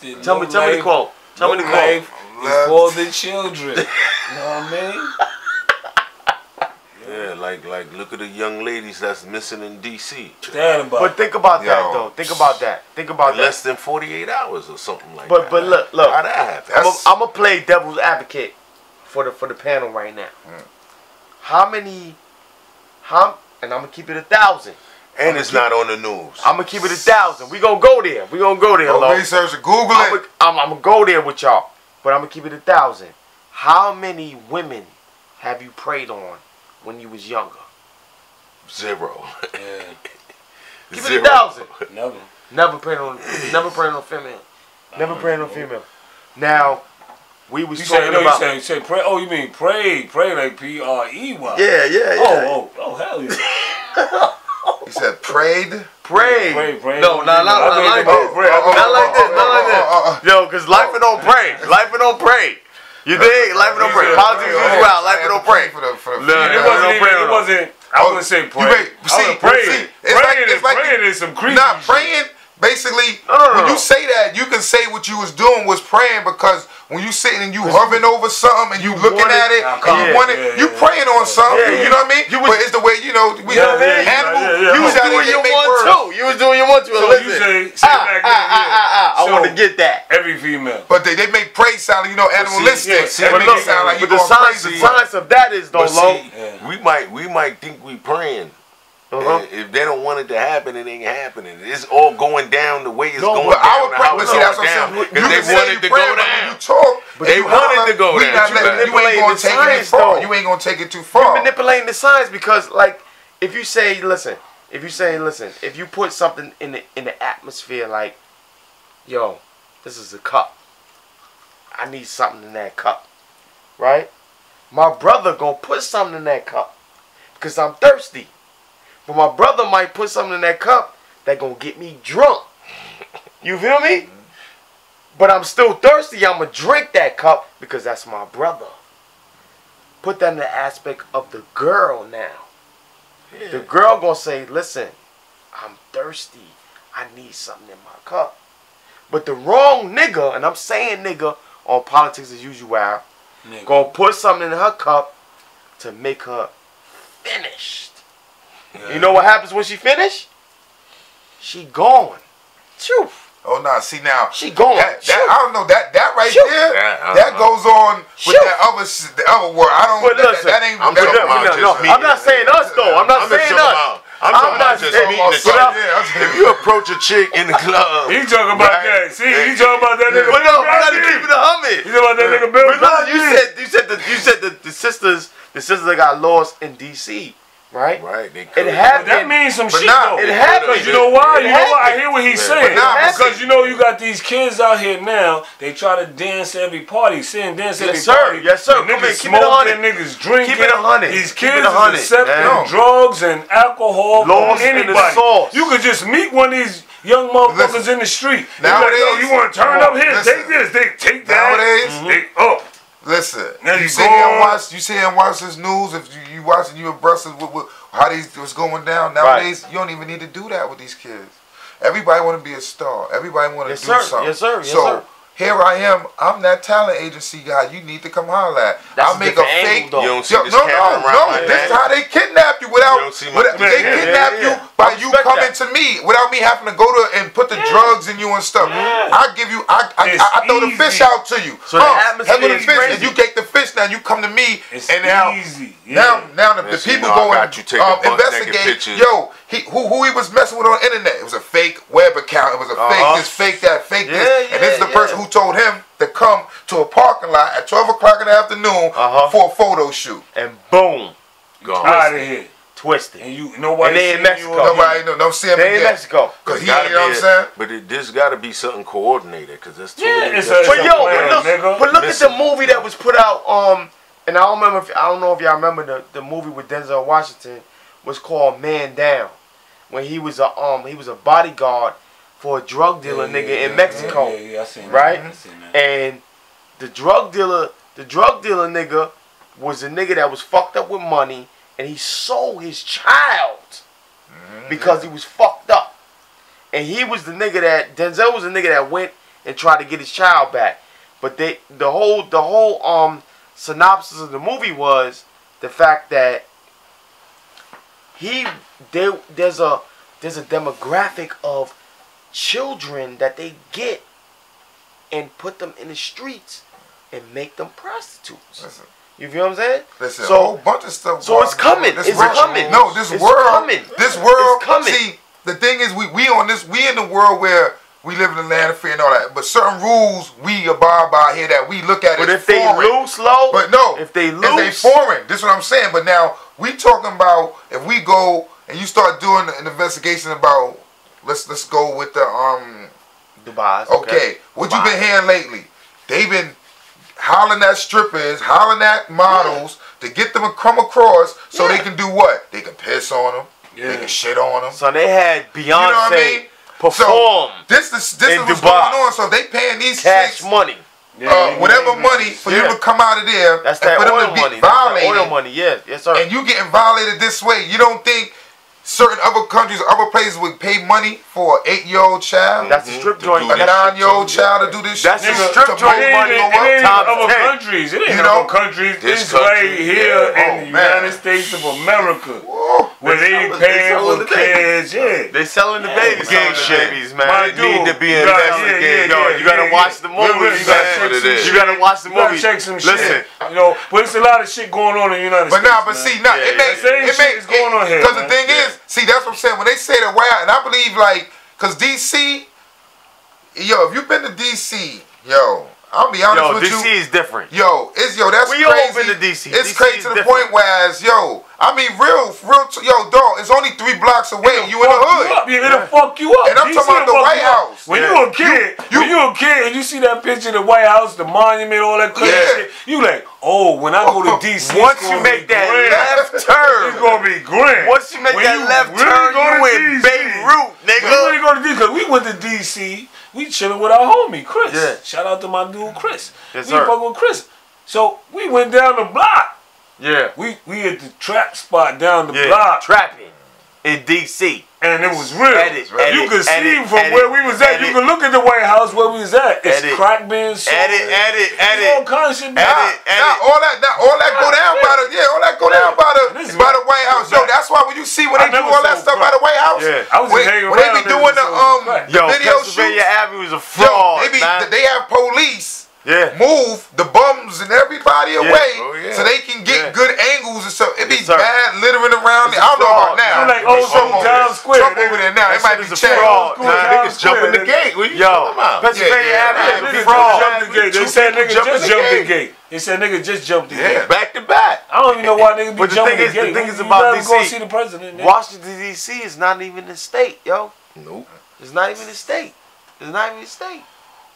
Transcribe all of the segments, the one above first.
dirty. Tell No me, tell me the quote. Tell no me the quote. life is for the children. you know what I mean? Yeah, like like look at the young ladies that's missing in DC. That about. But think about that Yo. though. Think about that. Think about that. Less than 48 hours or something like But that. but but look look. How that happen? I'm gonna play devil's advocate for the for the panel right now. Mm. How many? How? And I'm gonna keep it a thousand. And it's not on the news. I'm gonna keep it a thousand. We gonna go there. We gonna go there. Go Lo. research it. Google I'm it. gonna I'm, I'm gonna go there with y'all, but I'm gonna keep it a thousand. How many women have you preyed on when you was younger? Zero. yeah, Keep it a thousand. never. Never preyed on. Never preyed on female. Never preyed on female. Now, we was You talking say no. You about. say you say pray. Oh, you mean pray? Pray like P R E Y. yeah, yeah, yeah. Oh, oh, oh, hell yeah. He said prayed. Pray. Pray, pray. No, not, not, I not like this. Not like this. Not like this. Oh, oh, oh, Yo, cause life it don't pray. Life it don't pray. You dig? Life it don't pray. Politics is oh, wild. Life it don't pray. For the, for the No, It wasn't. no, even- pray it wasn't. I Oh, wouldn't say you pray. may- I see, was praying. see, it's like- praying it's is like- praying is some creepy. Nah, shit. praying. Basically, No, no, no, when you say that, you can say what you was doing was praying because when you sitting and you hovering over something and you, looking wanted- at it Nah, and you on. want it, Yeah, you yeah, praying on something. Yeah, you know what I mean? you was- but it's the way you know we Yeah, yeah, yeah, animal. yeah, yeah. You You was was doing your one words. too. You was doing your one too. So Listen. you say, say ah, back ah, then, ah, ah, ah. I So- want to get that. Every female. But they, they make praise sound, you know, animalistic. yeah, see, but look, sound like you but the going science, the science of that is though, But low. we might we might think we praying. Uh-huh. If they don't want it to happen, it ain't happening. It's all going down the way it's No, going But I would the pray, how but it's see, that's what I'm down. saying. You Because they say wanted you to go down. you talk, They you wanted to go we down. Not You you ain't manipulating going the to take it as far. though. You ain't going to take it too far. You're manipulating the science because, like, if you say, listen, if you say, listen, if you put something in the in the atmosphere, like, yo, this is a cup. I need something in that cup, right? My brother gonna put something in that cup because I'm thirsty. But my brother might put something in that cup that gonna get me drunk. You feel me? But I'm still thirsty. I'ma drink that cup because that's my brother. Put that in the aspect of the girl now. The girl gonna say, listen, I'm thirsty. I need something in my cup. But the wrong nigga, and I'm saying nigga on politics as usual, Nigga. gonna put something in her cup to make her finished. You know what happens when she finish? She gone. Truth. Oh no! See now, She going. That, that, I don't know that that right Shoot. there. Yeah, that know. goes on with Shoot. that other s- the other word. I don't. But that, listen, that, that ain't. I'm that talking don't- no, just no, me. I'm not saying us though. I'm not I'm saying us. about. I'm talking I'm about not just saying- meeting the chick. Yeah, If you approach a chick in the club, He talking about Right. that. See, he talking about that nigga. But no, we Bill gotta Cosby. keep it a humming. He talking about that nigga Bill But no, you said you said the you said the, the sisters the sisters that got lost in D.C. Right? right? They It could. But happened. that means some But shit nah, though. it happened. Because you know why? It You know why? I hear what he's Yeah. saying. But nah, because you know you got these kids out here now. They try to dance every party, sing dance every Yes, sir. party. Yes, sir. The Come in, niggas keep it a smoking, hundred. niggas drinking. Keep it a hundred. These Keep kids it a is hundred, accepting man. drugs and alcohol Lost from the anybody. sauce. You could just meet one of these young motherfuckers Listen, in the street. Now they be like, nowadays- yo, you want to turn come up here? listen. Take this. They take that. Nowadays- they oh. Listen, Now you sit here and watch. You sit here and watch this news. If you, you watching, you in Brussels, with, what, how these what's going down nowadays. You don't even need to do that with these kids. Everybody want to be a star. Everybody want to Yes, do sir. something. Yes, sir. Yes, so sir. Here I am. I'm that talent agency guy. You need to come holler at. That's I'll make a different angle, fake. though. You don't see Yo, this no, camera no, around no. like This is how they kidnap you without. You see without- they Yeah, yeah, kidnap yeah, you by you coming that. to me without me having to go to and put the drugs in you and stuff. I give you. I I, I, I throw the fish out to you. So the Huh, atmosphere have the fish, crazy. and you take the fish now. You come to me, It's and now easy. now Yeah. now the, the people know, I go got and um, investigate. pictures. Yo, he who who he was messing with on the internet. It was a fake web account. It was a Uh-huh. fake this, fake that, fake Yeah, this. and this is the yeah, person who told him to come to a parking lot at twelve o'clock in the afternoon Uh-huh. for a photo shoot. And boom, Gone. Out of here. twisted. And you nobody And they in seen Mexico. You Nobody know. Don't see him They in again. Mexico. Cause he, Gotta you know what I'm saying. But it, there's got to be something coordinated because there's too Yeah, it's there's a- But too yo, plan, but look, nigga. but look at the movie that was put out. Um, and I don't remember. If, I don't know if y'all remember the the movie with Denzel Washington was called Man Down, when he was a um he was a bodyguard for a drug dealer Yeah, nigga yeah, in yeah, Mexico, Yeah, yeah, I seen that. right? I seen that. and the drug dealer the drug dealer nigga was a nigga that was fucked up with money, and he sold his child because he was fucked up. and he was the nigga that Denzel was the nigga that went and tried to get his child back. But they the whole the whole um synopsis of the movie was the fact that he there there's a there's a demographic of children that they get and put them in the streets and make them prostitutes. Listen, You feel what I'm saying? listen, So- a whole bunch of stuff. so it's coming. This It's world- coming. No, this It's world. coming. This world. It's coming. See, the thing is, we we on this. We in the world where we live in the land of fear and all that. But certain rules we abide by here that we look at But as if they foreign. lose slow, But no, if they if they lose, foreign, this is what I'm saying. But now we talking about if we go and you start doing an investigation about let's let's go with the um Dubai. okay, what you been hearing lately? They've been hollering at strippers, hollering at models to get them to come across so Yeah. they can do what? They can piss on them, Yeah. they can shit on them. So they had Beyonce You know what I mean? perform This is this is what's Dubai. going on. So they paying these cash chicks money. Yeah, uh, yeah, whatever yeah, money for Yeah. them to come out of there That's that oil money. That's that oil money. Yes, yes, sir. and you getting violated this way, you don't think certain other countries, other places would pay money for an eight-year-old child, That's the strip joint. a nine-year-old child to do this That's shit? the Nigga, strip joint It ain't, it ain't other 10. countries. It ain't You know? other countries. This It's right country, here yeah. in Oh, the man. United States of America. Whoa. Where They they selling- paying for the kids, yeah. They selling the Yeah, babies, they selling gang the babies, man. man. It need to be You gotta- investigated. yeah, yeah, Yo, you gotta watch the Look, look, movies, you gotta man. check What it some is. shit. You gotta watch the You movies. check some Listen. You know, but it's a lot of shit going on in the United States. But States. nah, but see, nah, Yeah, it yeah. makes Same it shit makes is going on here, Because the man. thing Yeah. See, that's what I'm saying. When they say the House, and I believe like, cause DC, yo, if you've been to DC, yo, I'll be honest Yo, with DC you. is different. Yo, it's yo, that's We all been to DC. It's DC crazy is to the different. point where, as yo, I mean, real, real, t- yo, dog, it's only three blocks away. It'll You in the hood. You up. Yeah, it'll fuck you up. And I'm DC talking about the White you up. House. When Yeah. you a kid, You- when you a kid and you see that picture of the White House, the monument, all that crazy Yeah. shit, you like, oh, when I go to DC, Once you make that grand. left turn, it's gonna be grand. once you make When that you left really turn, go you to in DC. Beirut, When we nigga. really go to DC, because we went to DC, we chilling with our homie Chris. Yeah. Shout out to my dude Chris. Yes, we sir. fuck with Chris. So we went down the block. Yeah, We we at the trap spot down the yeah. block. Trapping in DC. and it was real. Edit, you could see edit, from edit, where we was at. edit. You could look at the White House where we was at. It's Edit. crack being sold. Edit, edit, It's all edit. kind of shit. Edit, Nah, edit. Nah, all that, nah, all that go down by the, yeah, all that go down by the, by the. White House. Yo, that's why when you see when they do all that sold stuff by the White House, Yeah. I was when, hanging when they be doing the um some crack. Yo, video Pennsylvania shoots, Avenue is a fraud. yo, they be they have police Yeah. move the bums and everybody away Oh, yeah. so they can get Yeah. good angles and stuff. It be Yes, bad littering around. It's. I don't know about now. man. like But old some school over Times there- Square, some nigga. over there now. That It might be a changed. fraud, School man. Times Niggas jumping the gate. What you Yo, talking about? Pennsylvania Yeah, yeah, Avenue yeah. is a Niggas fraud. just jumped the gate. They said people nigga jumping just jumped the gate. gate. They said nigga just jumped the Yeah. gate. Back to back. I don't even know why niggas be But the jumping thing the is- the thing is you about never go DC. see the president. nigga. Washington D.C. is not even a state, yo. Nope. It's not even a state. It's not even a state.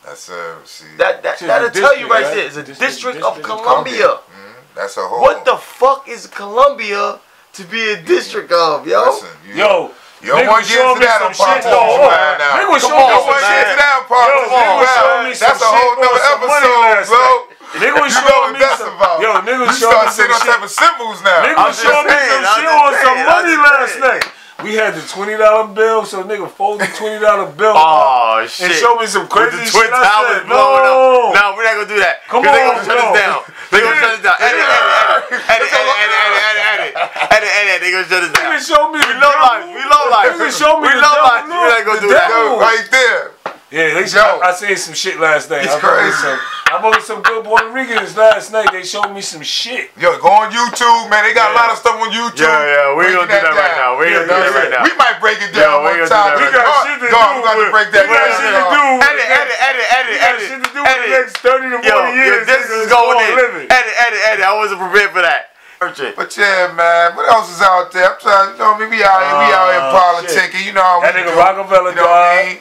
That's a see. That that that'll tell you right, right, there. It's a district, district, of Columbia. Columbia. Mm-hmm. That's a whole. What the fuck is Columbia to be a district of, yo? Listen, you, yo. You don't want to get into that on Pop Wars. Nigga was showing me some shit. Yo, nigga was showing me some shit. That's a whole nother episode, bro. Nigga was showing me some. Yo, nigga was showing me some shit. You start saying all type of symbols now. Nigga was showing me some shit on some money last night. We had the twenty dollar bill, so nigga fold the twenty dollar bill. oh shit! And show me some crazy With the twin shit. Towers said, blowing no. No, we're not gonna do that. Come on, they gonna shut no. us down. They gonna shut us down. Add it, add it, add it, add it, add it, add it, add it, add it. They gonna shut us down. Nigga, show me. We low life. We low life. Nigga, show me. We low life. We're not gonna do that. Right there. Yeah, they. Yo. I, seen some shit last night. It's crazy. Some, I bought some good Puerto Ricans last night. They showed me some shit. Yo, go on YouTube, man. They got a lot of stuff on YouTube. Yeah, yeah, we ain't gonna do that right now. We ain't gonna do that right now. We might break it down we one gonna do time. that We got Dog, shit to do we got to with- break that we got down. shit to dog. do with- Edit, edit, edit, edit, We got edit. shit to do with the next 30 to 40 Yo, yo, years. this nigga. is It's going all in. living. Edit, edit, edit. I wasn't prepared for that. But yeah, man, what else is out there? I'm trying, you know, what I mean, we out here, we out here Oh, politicking. You know how That we nigga do. Rockefeller You know what I died. mean?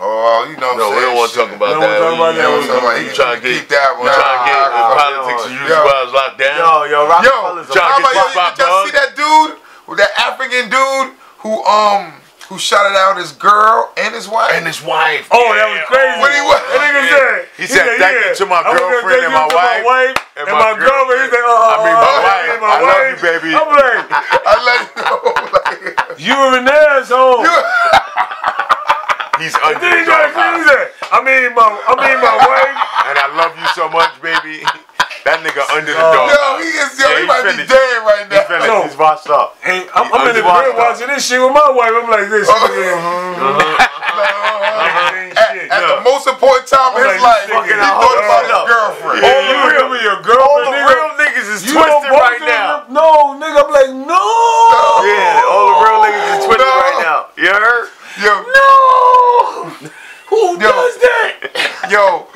Oh, you know what No, I'm we don't want to saying? talk about We that. don't wanna talk about We- that. we- We don't wanna- You trying to keep get, that one. you trying to get Nah, politics of yo. usual was locked down. Yo, yo, Yo, Rockefeller's a John, how about you, spot, did y'all see that dude? with That African dude who um who shouted out his girl and his wife? And his wife. Oh, that was crazy. What he was- That nigga said. He said, "Thank you to my girlfriend and my wife and, my girlfriend." He said, uh, uh, I mean, my uh, wife. and my I love wife. you, baby. I'm like, I let you know. Like, you were an asshole. He's under Then the he got doghouse. that. I mean my I mean my wife. And I love you so much, baby. That nigga under the Oh. Yo, he is yo, Yeah, he he might be dead right He now. finished. So- He's washed up. Hey, I'm, I'm in the Unwashed crib up. watching this shit with my wife. I'm like this. Uh-huh. Uh-huh. Uh-huh. At, at the most important time in I'm his like, life, he thought about his Up. girlfriend. All the real, your All the nigga. real niggas is You twisted right now. No, nigga, I'm like, no. Yeah, all the real niggas is twisted No. right now. You heard? Yo, No. Who Yo. does that? yo,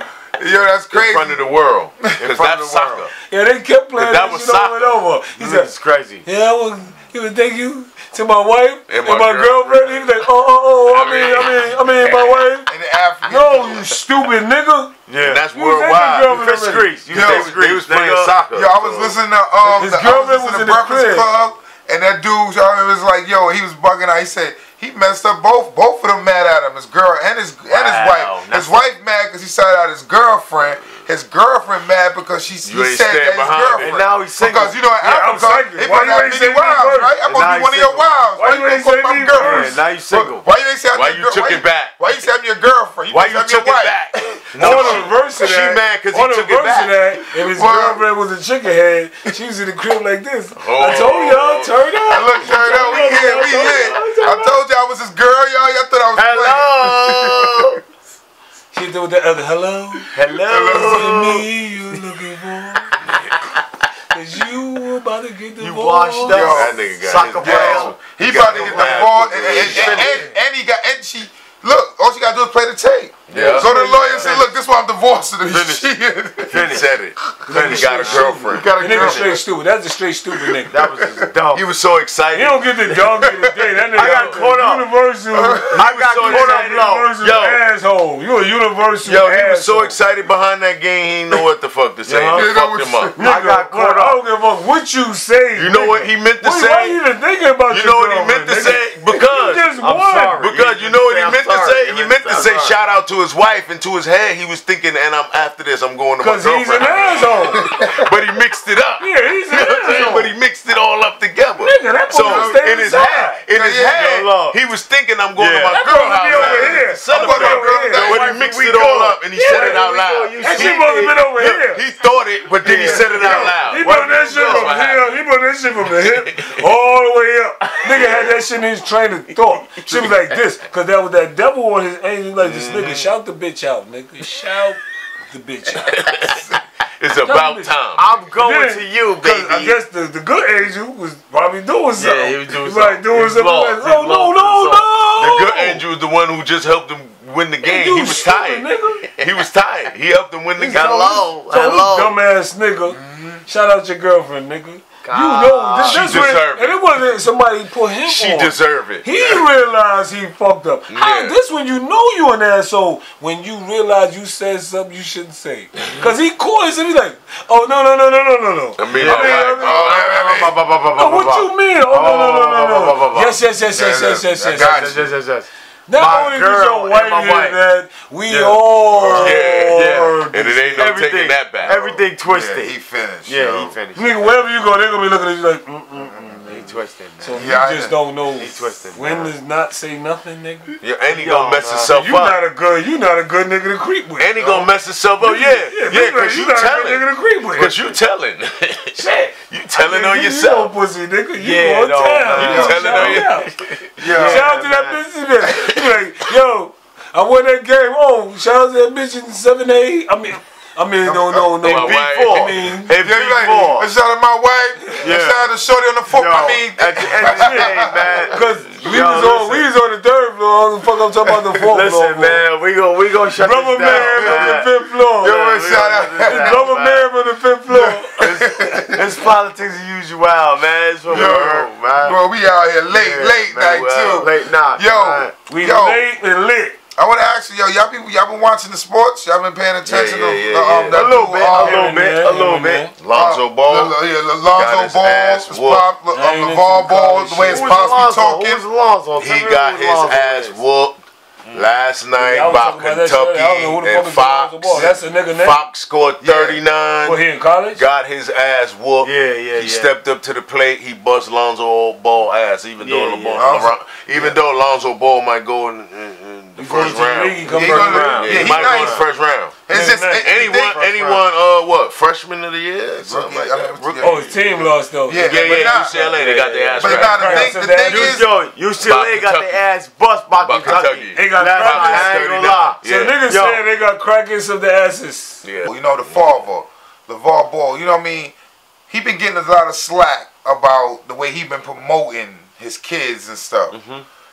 yo, that's In crazy. front of the world. Because front of that's the world. soccer. Yeah, they kept playing That that, was shit over and soccer. over. He said, It's crazy. yeah, I was, he would thank you to my wife and, And my, my girlfriend. He was like, oh, oh, oh, I mean, I mean, I mean, my wife. In the African. No, you stupid nigga. Yeah. And that's You was worldwide. girlfriend Fish already. Grease. You Fish they Grease. was playing nigga. soccer. Yo, I was listening to um, His the, girlfriend was was in listening to the Breakfast crib. Club, and that dude, y'all, was like, yo, he was bugging out. He said he messed up both, both of them mad at him, his girl and his and his Wow, wife. that's His wife mad because he shouted out his girlfriend. His girlfriend mad because she You he said stand that his behind me. girlfriend. And now he's single. Because you know in Yeah, I'm Africa, they Why might you have ain't many say me wives, right? I'm And supposed to now be one of your single. wives. Why you you ain't gonna say fuck my me girlfriend? first? Yeah, now you single. Why you ain't say I'm Why your you took why it back? Why you say I'm your girlfriend? Why say you I'm took your it wife. back? on the reverse of She that, mad 'cause he on the took it reverse back. of that, if his Well- girlfriend was a chicken head, she was in the crib like this. I Oh. told y'all, turn I up. look, turned out, we here, we lit. I told y'all I was his girl, y'all. Y'all thought I was playing. Hello. She did with the other hello. Hello. Is it me you looking for? Cause you about to get divorced. You washed up. Yo, That nigga got Soccer his player. ass- He got about to get the ball, and, and, his and, finish. and, and he got, and she, look, all you got to do is play the tape. Yeah. Go to the lawyer and say, look, this is why I'm divorcing her. Finish. She, Finish. Said it. Then he got a girlfriend. he got a That nigga girlfriend. straight stupid. That's a straight stupid nigga. That was just dumb. He was so excited. He don't get the donkey today. That nigga I got a caught up. Universal. I got so caught up. Universal Yo, asshole. You a universal yo, he was so excited behind that game, he didn't know what the fuck to say. Yeah. It You know fucked him up. Nigga, I got caught bro, I don't give a fuck what you say. You know what he meant to Why, say? why you even thinking about You know what he meant to say? nigga? Because You just I'm won. sorry. Because you know what he I'm meant to sorry. say? You He meant meant to to- say shout out to his wife, and to his head he was thinking, and I'm after this, I'm going to my Cause he's an girlfriend. asshole. But he mixed it up. Yeah, he's an You know what I'm saying? asshole. But he mixed it all up together. Nigga, that so supposed to in his inside. head, in his Yeah, yeah. head, he was thinking I'm going Yeah. to my That girl supposed to be house. over here. Celebrate. That supposed to be over here. But he mixed it all up and he said it out loud. That shit supposed to been over here. He thought it, but then he said it out loud. He brought that shit from what here. He brought that shit from the hip all the way up. Nigga had that shit in his train of thought. Shit was like this, cause that was that devil on his angel. Like this Mm-hmm. nigga, shout the bitch out, nigga. Shout the bitch out. It's about time. I'm going Then, to you, 'cause I guess the, the good angel was probably doing something. Yeah, he was doing like something. doing He was something. lost. Like, He oh was no, no, no. The good angel was the one who just helped him win the game. He was tired. nigga. He was tired. He helped him win the game. Hello, So this hello. dumbass nigga, mm-hmm. shout out your girlfriend, nigga. You know, this, She this when- it. and it wasn't somebody put him She on. deserved it. He realized he fucked up. How this when you know you an asshole when you realize you said something you shouldn't say. Cause he caught himself. He's like, oh no no no no no no no. I mean, I I mean, Oh, what you mean? Oh no no no no no. Yes yes yes yes yes yes yes. yes. Yes, yes, yes. Not My only does girl your wife and my wife. that, we Yeah. all Yeah, heard And it ain't no Everything, taking that back. everything Yeah, twisted. he finished. Yeah, yo. he finished. Nigga, wherever you go, they're gonna be looking at you like, mm mm mm. He twisted, man. So Yeah, you just don't know He twisted, when man. to not say nothing, nigga. Yeah, and he Yo, gonna mess man. himself You up. not a good, you not a good nigga to creep with. And he gonna mess himself up. Yeah, yeah, big because man, you not a good telling. nigga to creep with. Because you telling. Shit. You telling on You- yourself. You pussy, nigga. You Yeah, on no, town. man. You You telling on your- out. Yeah. Shout out to that bitch. in there. You like, yo, I won that game. Oh, shout out to that bitch in seven eight. I mean, I mean, no, no, no. My I wife. mean, If Yeah, you like, before. I shout out my wife. Yeah. I shout out to Shorty on the foot. Yo, I mean, at the end of the day, man. Cause we Yo, was on, we was on the third floor. I don't fuck. I'm talking about the fourth floor. Listen, bro. man, we gon' we gon' shut Brother this man down. from the man. fifth floor. yo, man, shout out. Yeah. Brother man from the fifth floor. It's politics as usual, man. It's what we Yo, heard, man. bro, we out here late, Yeah, late man, night well, too. Late night. Yo, man. We Yo. late and lit. I want to ask you, yo, y'all be y'all been watching the sports? Y'all been paying attention yeah, to yeah, the, yeah. um, that A little dude, bit, a um, little bit, a little bit. Lonzo uh, Ball. L- L- yeah, Lonzo his Ball, ass whooped. pop, um, I ain't into LaVar the Ball, college the way shit. his pops be talking. Who was Lonzo? He got his ass whooped last night Yeah, by talking about that shit. Kentucky I don't know who the and fuck is Lonzo Fox. That's a nigga name. Fox scored 39. What, he in college? Got his ass whooped. Yeah, yeah, He yeah. stepped up to the plate. He bust Lonzo Ball ass. Even though LeBron, yeah. LeBron- even though Lonzo Ball might go and, and, and The first round. league, he come Yeah, he first gonna- round. Yeah, Yeah, he he might go in nice. the first round. It's just nice. it- it- Anyone, anyone, uh, what? Freshman of the year? Something like that. mean, Rookie. yeah. Oh, his team lost though. Yeah, Yeah, yeah, nah- UCLA, they got their ass But right. now the thing, the thing is, UCLA got Kentucky. their ass bust by By Kentucky. Kentucky. They got Last crackers. ain't gonna lie. So niggas Yo. saying they got crackers of the asses. Yeah. you know, the father, LaVar Ball, you know what I mean? He been getting a lot of slack about the way he been promoting his kids and stuff.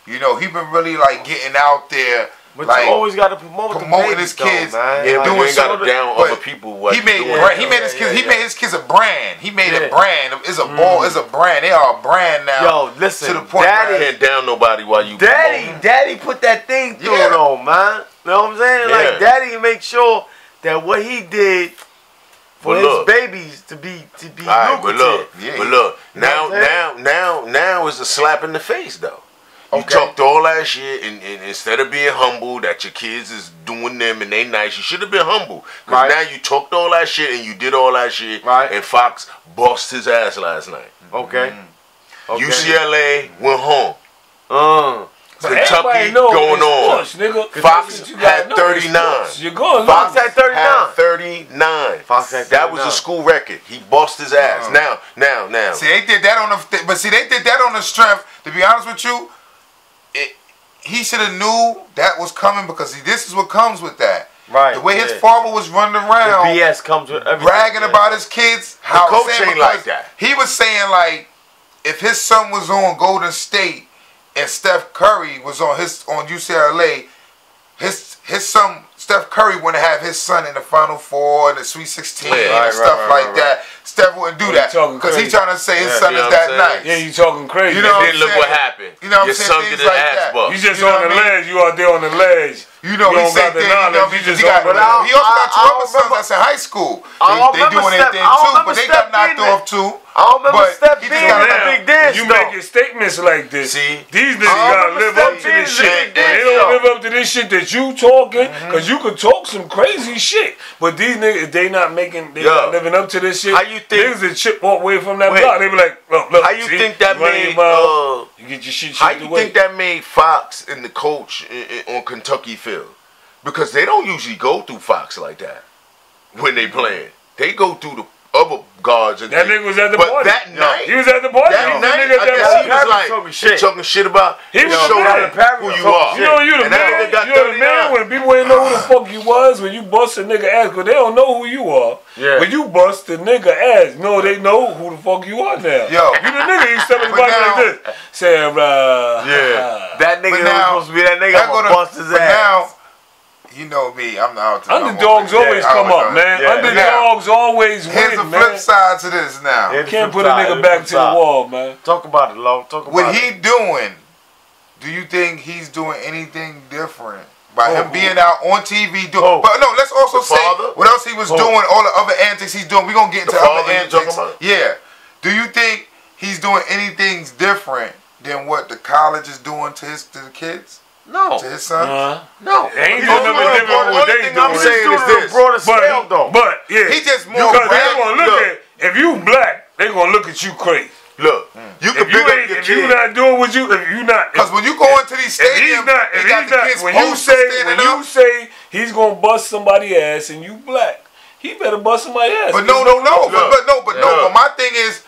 You know, he been really like getting out there, But like you always got to promote the promoting his though, kids. man. Yeah, but doing got something- down other people. What he made brand, he made his Yeah, kids he made his kids a brand. He made Yeah. a brand. It's a ball. Mm. It's a brand. They are a brand now. Yo, listen, to the point Daddy- can't down nobody while you Daddy, promoting. Daddy put that thing through Yeah. it on, man. You know what I'm saying? Yeah. Like, Daddy make sure that what he did for But his look. babies to be to be All right, but look, Yeah, but look. Now, now, now, now is a slap in the face, though. You Okay. talked all that shit, and, and instead of being humble that your kids is doing them and they nice, you should have been humble. Cause Right. now you talked all that shit and you did all that shit, Right. and Fox bust his ass last night. Okay. Mm-hmm. okay. UCLA went home. Uh, But Kentucky everybody know going on. sports, nigga. 'Cause Fox that's what you gotta had 39. You're going Fox look. had 39. 39. Fox had That was a school record. He bust his ass. Uh-huh. Now, now, now. See, they did that on the, but see, they did that on the strength. To be honest with you, it, he should have knew that was coming because see, this is what comes with that. right. The way his yeah. father was running around, The BS comes with everything. bragging yeah. about his kids. How coach ain't like that. He was saying like, if his son was on Golden State and Steph Curry was on his on UCLA, his his son Steph Curry wouldn't have his son in the Final Four and the Sweet Sixteen Yeah, and right, stuff right, right, like right. that. Steph wouldn't do Oh, that because he's trying to say his Yeah, son you is that what I'm? Yeah, nice. you talking crazy. You know And what then I'm look what happened. You know what I'm Your saying? son Things get his like ass that. bust. You just You know on the mean? ledge. You out there on the ledge. You know, You he don't said got the you know, knowledge, you he, just he got, on the ledge. he also got two I- I other sons remember- that's in high school. They, they doing their thing too, but they got knocked off too. I don't remember But Steph being in the big dance you though. making statements like this. See? these niggas gotta live Steph up to this shit. dance, They don't live up to this shit that you talking, Mm-hmm. cause you could talk some crazy shit. But these niggas, they not making, they Yo. not living up to this shit. How you think- niggas that chip walk away from that Wait. block? They be like, look, look. How you see, think that you made? Uh, you get your shit how you away. think that made Fox and the coach on Kentucky feel? Because they don't usually go through Fox like that when they playing. They go through the other guards and That things. nigga was at the but party. that night, He was at the party. that He was night, nigga at I that guess party. he was like talking shit. talking shit about. He was yo, the show who you are. You know, you the And man. nigga got You the man when people ain't know who the fuck you was when you bust a nigga ass because they don't know who you are. Yeah. When you bust the nigga ass, no, they know who the fuck you are now. Yo. you the nigga. You stepping But back like this, saying, uh, Yeah. That nigga But that now- was supposed to be that nigga. I I'm gonna bust his but ass. Now, you know me, I'm out. to- I'm Underdogs always yeah, come I up, man. Yeah. Underdogs always win, Here's the win, flip man. side to this now. Yeah. Can't put a nigga back to the wall, man. Talk about it, Lo. Talk about What it. he doing? Do you think he's doing anything different by Oh, him who? being out on TV doing? Oh. But no, let's also say what else he was Oh. doing. All the other antics he's doing. We are gonna get The into other father you antics. Yeah. Do you think he's doing anything different than what the college is doing to his to the kids, No, to his son? Uh, no. Ain't The doing only- nothing different the than what only they thing doing. I'm saying doing is it on a this. broader scale, but, though. but yeah, He just more because they brand- gonna look look. at if you black, they gonna look at you crazy. Look, you can If you pick ain't, up your if you not doing what you, if you not, Because when you go into these if he's stadiums, not, they if he's not, when you say, when standing you say he's gonna bust somebody ass and you black, he better bust somebody ass. But no, no, no, but, Look. but no, but no. But my thing is,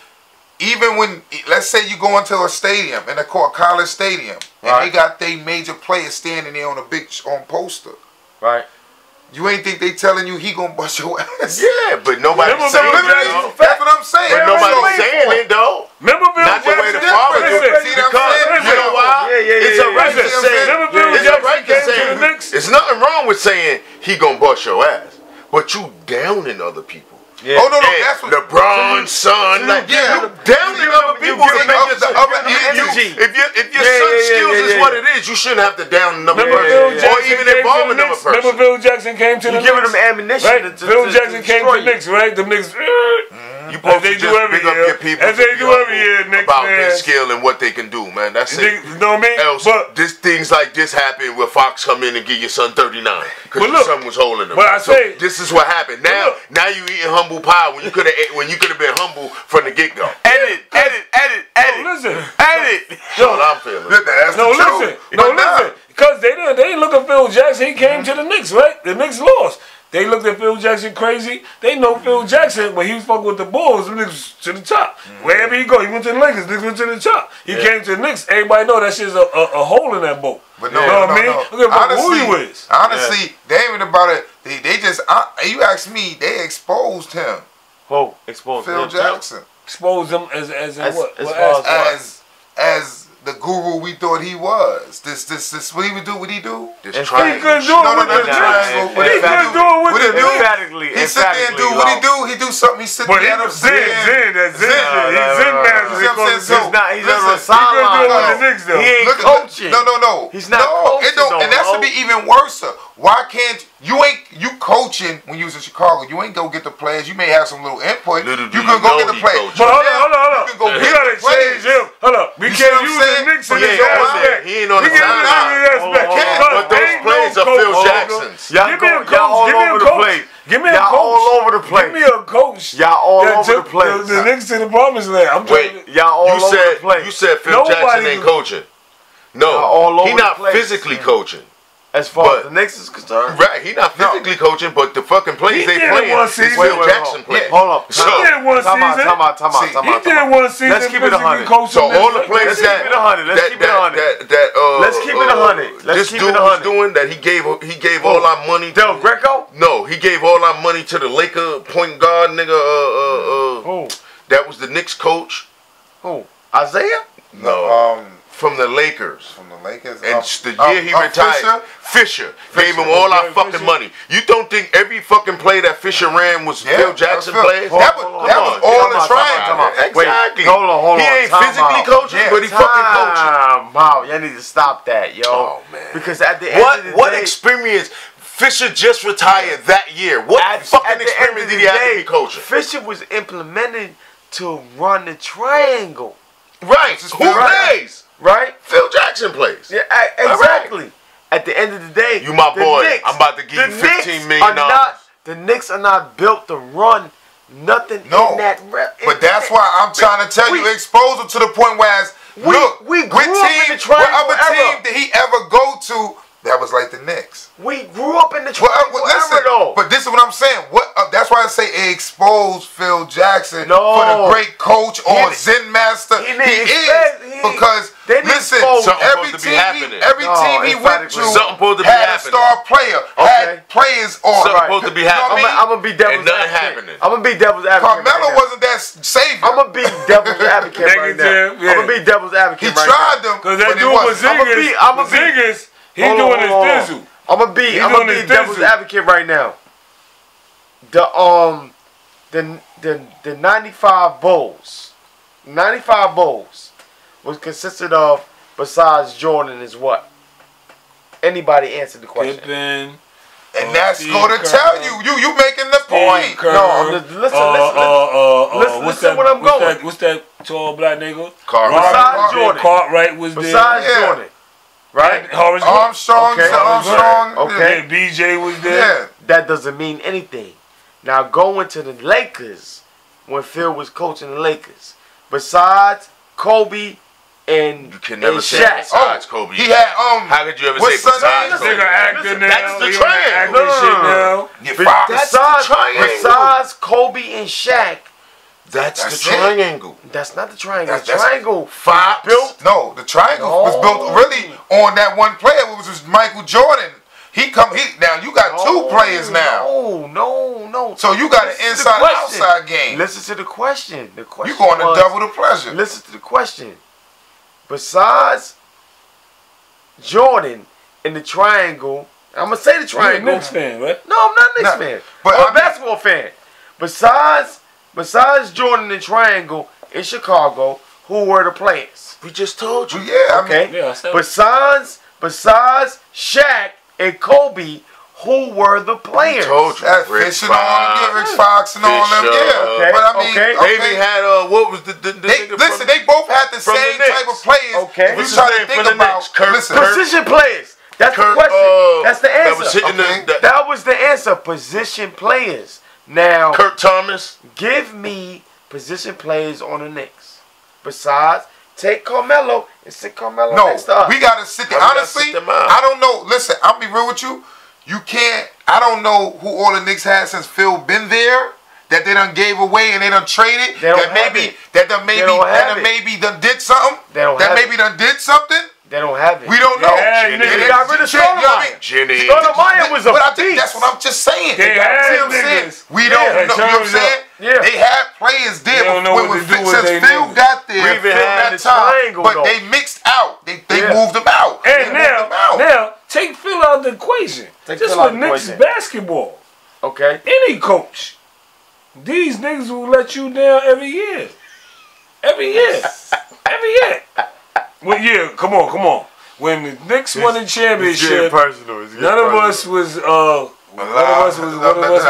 even when let's say you go into a stadium in a co- college stadium, and they got they major players standing there on a big on poster, Right. you ain't think they telling you he gonna bust your ass? Yeah, but nobody's Remember saying Phil it, Literally, Jackson? though. that's what I'm saying. But nobody's So- saying it though. Remember Phil Not the way the different. father do it. See what I'm Because saying? you know why? Yeah, yeah, yeah, It's a right yeah. to Listen, say. remember Phil It's a Jackson right to came to the Knicks? It's nothing wrong with saying he gonna bust your ass, but you downing other people. Yeah. Oh no, no, And that's what. LeBron's son, like yeah. you downing other people to them make the other you- you- energy. If your if your Yeah, son's yeah, yeah, skills yeah, is yeah. what it is, you shouldn't have to down another Remember person Phil or Jackson even came involve to another Knicks? Remember. Phil Jackson came to You the giving them ammunition Right? to, to, Phil to Jackson came to you. Knicks, right? The Knicks. Uh, You As supposed they to do just every big up year. your people. As they do humble every year, Knicks about their skill and what they can do, man. That's it. You know what I mean? Else, But this things like this happen where Fox come in and give your son 39 because your son was holding him. but I so say- this is what happened. Now, look. now you eating humble pie when you could have when you could have been humble from the get go. Edit, edit, edit, no, edit, listen, edit. That's what I'm feeling. That's no, listen, no, listen. Because they didn't, they didn't look at Phil Jackson. He came mm-hmm. to the Knicks, right? The Knicks lost. They looked at Phil Jackson crazy. They know Phil Jackson when he was fucking with the Bulls, the Knicks to the top. Wherever he go, he went to the Lakers. Knicks went to the top. He came to the Knicks. Everybody know that shit's a, a, a hole in that boat. But no, you know no, what I mean? no. Look at fucking who honestly, you is. honestly, they ain't even about it. They, they just, uh, you ask me, they exposed him, Who exposed Phil him? Jackson, Exposed him as as, in As- what? as What far aspect? as as the guru we thought he was. This, this, this. What he would do? What he do? This He couldn't do it no, with no, the no, Knicks. He what he couldn't do? do it with the he do? Emphatically, He sit there and do what he do. He do something. He sit But he there. was Zen, Zen, that's Zen. Zen. shit. He's no, Zen no, no, master. no. They He's not- Zen. He's Listen, on the he couldn't do it with the Knicks, though. He ain't coaching. No, no, no. He's not no, coaching, It don't, and that's bro. to be even worse. Why can't you ain't you coaching when you was in Chicago? You ain't go get the players. You may have some little input. Little do you you can go get the players. But hold on, hold on, hold You can go We get gotta the players. change him. Hold up. We You can't what I'm use the saying? Knicks in He this ain't on there. aspect. He ain't on We the can't use sideline. this aspect. Hold on, hold on. Cause But those ain't plays are Phil. Jackson's. Y'all Give me a go- coach. y'all all Give me a over the coach. place. Give me a Y'all coach. all over the place. Give me a coach. Y'all all that over the place. The, the Knicks to the promised land. I'm Wait, Y'all all you over said the place. you said Phil Nobody Jackson ain't coaching. No, Y'all over he not physically coaching. As far but- as the Knicks is concerned. Right, he not physically coaching, but the fucking plays He they did it playing one is season. Phil Wait, wait, Jackson hold, playing. hold up. So- He did one Time out, season. time out, time out, See, time He out, time did out. one season. Let's keep it a hundred. So all the plays Let's that keep it a hundred. Let's that, keep it a that, hundred. that, that, uh, Let's keep it a uh, hundred. Let's this keep dude it a was hundred. doing that he gave he gave all our money. Del Greco? no, he gave all our money to the Laker point guard nigga. Uh, uh, uh, Who? that was the Knicks coach. Who? Isiah? No, Um, from the Lakers. from the Lakers. And the year he retired, Fisher? Fisher, gave him all our fucking Fisher? money. You don't think every fucking play that Fisher ran was Yeah, Phil Jackson that's Phil. plays? That was- that on, was all the Time out, triangle. time out, time out. Wait, Exactly. hold on, hold on. he ain't time physically out. coaching, Yeah, but he fucking coaching. Wow. Y'all need to stop that, yo. Oh, man. Because at the end What of the day. what day, experience? Fisher just retired that year. What at, fucking at experience did he have to day, be coaching? Fisher was implemented to run the triangle, Right. Just Who Phil Jackson. plays? Right? Phil Jackson plays. Yeah, All right. exactly. At the end of the day, You my boy. Knicks- I'm about to give you $15 Knicks million not- The Knicks are not built to run nothing No. in that. But that's why I'm trying to tell you, expose him to the point where, as, We- look, we grew up in team, the triangle what other era. team did he ever go to that was like the Knicks? we grew up in the Well, uh, triangle well, listen, era, though. but this is what I'm saying. What? Uh, that's why I say it exposed Phil Jackson No. for the great coach or Zen master. he He, is expect- he- because they didn't listen, Something every supposed to be team, happening. he, every No, team he went to Something supposed to be had happening. a star player, Okay. had players on. Something supposed to be You know happening. I mean? I'm gonna be devil's advocate. happening. I'm gonna be devil's advocate. Carmelo right now. wasn't that savior. I'm gonna be devil's advocate right now. Yeah. I'm gonna be devil's advocate he right tried now. them, Because but that dude was wasn't. I'ma be- Zingas. I'ma be- Zingas, he doing his hold on. thizzle. I'm gonna be I'm gonna be devil's advocate right now. The um the the the 95 Bulls, 95 Bulls was consisted of besides Jordan is what? Anybody answer the question? Pippen. And that's going to tell you. You you making the point. Kerr. No, I'm listen, uh, listen, uh, uh, uh, listen, what's listen that, what I'm what's going. That, what's that tall black nigga? Cartwright. Besides Cartwright. Jordan. Cartwright was Besides Yeah. Jordan, right? Horace Armstrong, Okay. Armstrong. Okay. Yeah, BJ was Yeah. there. That doesn't mean anything. Now going to the Lakers when Phil was coaching the Lakers. Besides Kobe and You can never and say Shaq. besides Kobe. He had um. How could you ever what's say son besides name? Kobe? Nigga acting listen, now. that's the he on that triangle. acting shit No. now. Yeah, Be- Fox. That's the besides, triangle. besides Kobe and Shaq, That's, That's the triangle. it. triangle. that's not the triangle. That's- the that's- triangle Fox. built. No, the triangle was No. built really on that one player, which was Michael Jordan. He come. He now you got two players now, No, no, no. so you got an Listen to the inside question. outside game. Listen to the question. The question You going to was- double the pleasure. Listen to the question. Besides Jordan in the triangle, I'm gonna say the You a triangle. Knicks fan, right? No, I'm not a Knicks Nah, fan. but I'm a basketball fan. Besides, besides Jordan in the triangle in Chicago, who were the players? We just told you. Well, yeah, I Okay. mean, Yeah, I said Besides, besides Shaq and Kobe, who were the players? told you. that's Rick Fish and all them, yeah, Rick Fox. Fox and all them, Fisher, yeah. okay, But I mean, okay. They even had uh, what was the, the, the They, nigga listen, from, they both had the from the same type of players. Okay. If you try to think about, Knicks? Kurt- listen, Kurt- Position players. That's Kurt, the question. uh, That's the That was Okay. the, that, That was the answer. Position players. Now, Kurt Thomas. give me position players on the Knicks. Besides take Carmelo and sit Carmelo No, next to us. we gotta sit there. Why we gotta Honestly, sit? I don't know. Listen, I'll be real with you. You can't. I don't know who all the Knicks had since Phil been there. That they done gave away and they done traded. They don't that maybe it. that done maybe that done maybe done did something. They don't that maybe it. done did something. they don't have it. We don't know. Yeah, nigga. They got rid of you know what I mean? Stoudemire. Jenny. Stoudemire was a But I think beast. that's what I'm just saying. They had what saying? We don't in know. You know what I'm saying? Yeah. They had players there. They don't know when, what to do Phil- since they Phil niggas. got there, We even Phil had the time, but though. they mixed out. They they Yeah. moved them out. They And moved now, them out. now take Phil out the equation. Take Just Phil out Knicks equation. basketball, Okay. any coach, these niggas will let you down every year. Every year. every year. Well, yeah, come on, come on. When the Knicks won the championship, personal. It's none of us was, uh, one of us was, one of us was,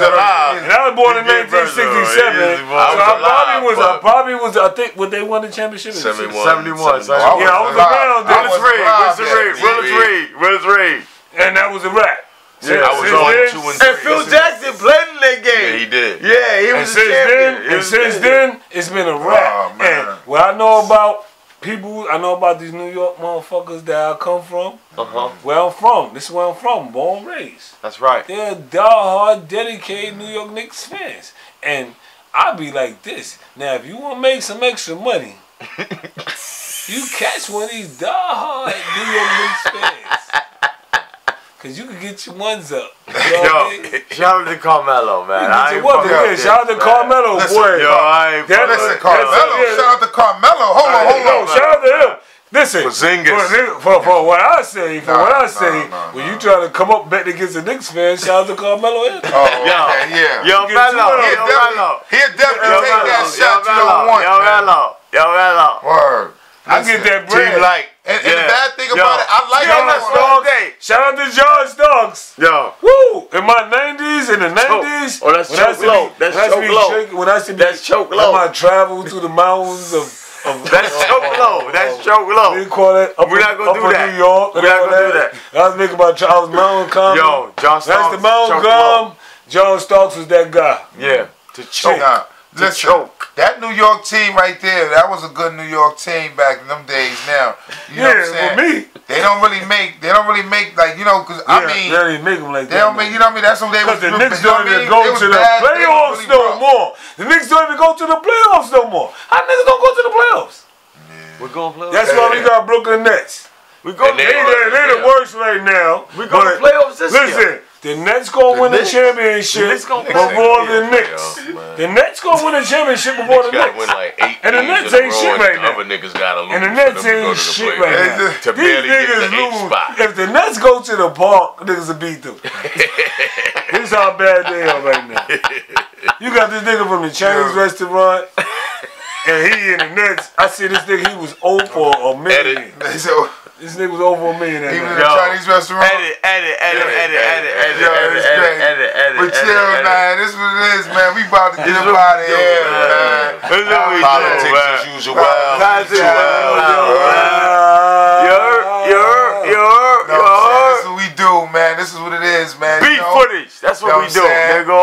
alive. and I was born in He did personal. 1967. He So born. I I was probably was, I probably was, I think, when they won the championship in 71. 71, son. I Yeah, I was around I then. was Willis Reed. alive Willis then. Reed. Willis Reed. Willis Reed. And that was a wrap. Yeah, I was Since on then- two and And. Phil Jackson played in that game. Yeah, he did. Yeah, he And was a since champion. then, and was a since champion. then, it's been a wrap. Oh, man. and what I know about people, I know about these New York motherfuckers that I come from. Uh-huh. Where I'm from. This is where I'm from. Born, raised. That's right. They're diehard, dedicated New York Knicks fans. And I be like this. Now, if you want to make some extra money, you catch one of these diehard New York Knicks fans. Cause you can get your ones up. You know what mean? Yo, shout out to Carmelo, man. You I get your ain't ones fucking up. Yeah, this, shout out to man. Carmelo, Listen, boy. Yo, I ain't That- fucking Listen, with Carmelo. yeah. Shout out to Carmelo. Hold on, hold No, on. shout out to him. Listen, Porzingis. for, for, for what I say, for Nah, what I nah, say, nah, when nah. you try to come up betting against the Knicks fans, shout out to Carmelo Anthony. Oh, okay, yeah. Yo, Get Melo. He'll Yo, definitely, Melo. he'll definitely Yo, take Melo. that shot Yo, you don't Melo. want, Yo, man. Melo. Yo, Melo. Word. I get that bread. Team like. And, and the bad thing Yo. about it, I like Yo, that let's one. go all day. Shout out to John Starks. Yo. Woo! In my nineties, in the nineties, Oh, that's when I used to choke low. That's when I used to choke be low. When I used to be, That's choke on low. my travel through the mountains of, of That's choke low. That's choke They low. call that upper, We're not gonna do upper that. New York. We're they not call gonna do that. I was making my tra- I was mountain climbing. Yo, John That's the is mountain choke low. climb. John Starks was that guy. Yeah. To choke. Nah, To listen, choke. that New York team right there, that was a good New York team back in them days. Now, you know what I'm saying? me. They don't really make, they don't really make like you know, cause Yeah, I mean, they don't even make them like they that. don't make, you know what I mean? That's what they was. Because the you Knicks don't even go to the bad. Playoffs really no rough. more. The Knicks don't even go to the playoffs no more. How niggas don't go to the playoffs? We're going to play. That's why we got Brooklyn Nets. we go And They, they they, are- they the worst right now. we go to playoffs this year. Listen, the Nets gonna The win the championship the Knicks before the Knicks. The Nets gonna win the championship before the Knicks. win like eight And the Nets ain't shit right now. Other niggas gotta lose. And the Nets ain't shit right now. To These niggas the lose. spot. If the Nets go to the park, niggas will beat them. this how bad they are right now. You got this nigga from the Chinese Yeah. restaurant, and he in the Nets. I see this nigga, he was oh over a million. So, This nigga was over a million. that even in a Chinese restaurant. Edit, edit, edit, edit, edit, edit, Yo, edit, edit, edit, edit, But chill, man. This is what it is, man. We about to get This up what out of we do, here, man. man. This is what we do, Politics as usual. That's it, Yeah. man. You you you you this is what we do, man. This what it is, man. Beat You know? footage. That's what Know we what I'm do, saying? nigga.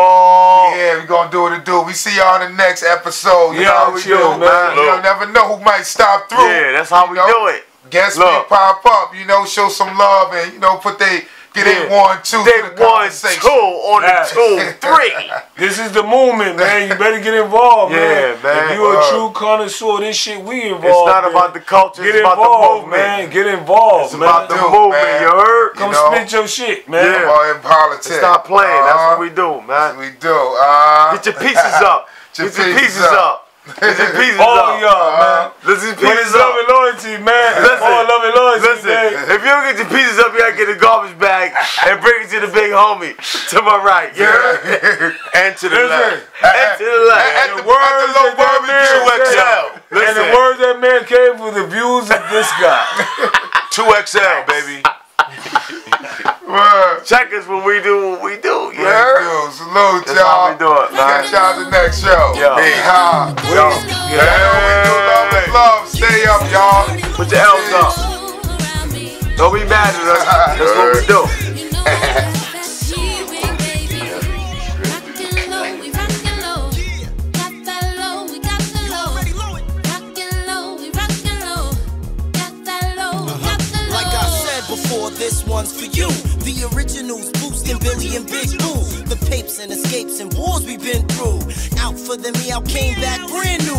Yeah, we gonna do what it do. We see y'all in the next episode. You Yeah, know how we chill, do, man. man. You Look. don't never know who might stop through. Yeah, that's how we know? do it. Guests Look. may pop up, you know, show some love and you know put they get in Yeah. one, two They to the one, two on the two, three. This is the movement, man. You better get involved, man. Yeah, man. If you a true connoisseur, this shit we involved. It's not man. about the culture, Get it's about the involved, movement. man. Get involved, It's man. about the Dude, movement, man. you heard? Come you know? spit your shit, man. Yeah. Or in politics. Stop playing. That's Uh-huh. what we do, That's what man. we do. Uh, Get your pieces up. Get Get your your pieces pieces up. up. Get your pieces All up. y'all, man. Uh, Let's get But it's pieces love and loyalty, man. Listen. All love and loyalty, Listen, man. Get your pieces up, you gotta get a garbage bag and bring it to the big homie to my right. Heard? And to the left. And to the left. the, The words the low that that man barbecue said. XL. And the words that man came for the views of this guy. 2XL, baby. Word. Check us when we do what we do. You We heard? do. Salute, That's y'all. we do it. Catch y'all the next show. Yo. Big high. Yo, Yeah, we do love love. Stay up, y'all. put your L's up. Don't be mad at us. That's what we do. This one's for you. The originals boosting Billy and Big Boo. The papes and escapes and wars we've been through. Out for the me, I came back brand new.